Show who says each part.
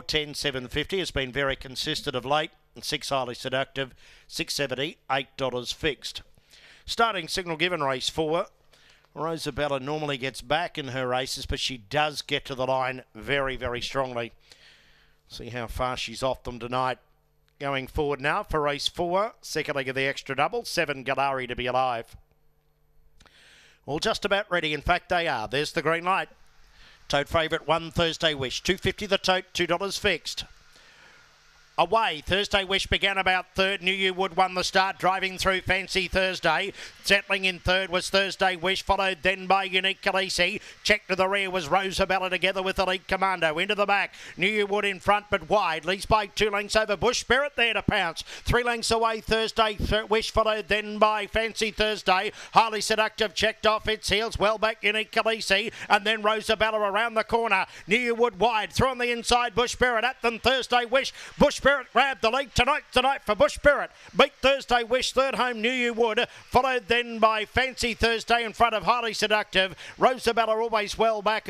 Speaker 1: 4 10 750 has been very consistent of late. And 6 highly seductive, 670, $8 fixed. Starting signal given race 4. Rosabella normally gets back in her races, but she does get to the line very, very strongly. See how far she's off them tonight. Going forward now for race four, second leg of the extra double, seven Galari to be alive. Well, just about ready. In fact, they are. There's the green light. Tote favourite one Thursday Wish, two fifty the tote, two dollars fixed away. Thursday Wish began about third. New You Would won the start, driving through Fancy Thursday. Settling in third was Thursday Wish, followed then by Unique Khaleesi. Check to the rear was Rosabella together with Elite Commando. Into the back, Knew You Would in front but wide. Leads by two lengths over Bush Spirit there to pounce. Three lengths away Thursday Wish, followed then by Fancy Thursday. Highly Seductive checked off its heels. Well back Unique Khaleesi. And then Rosabella around the corner. New You Would wide. Through on the inside Bush Spirit. At them Thursday Wish. Bush Spirit Spirit grabbed the lead tonight, tonight for Bush Spirit. Beat Thursday Wish, third home Knew You Would. Followed then by Fancy Thursday in front of Highly Seductive. Rosabella always well back.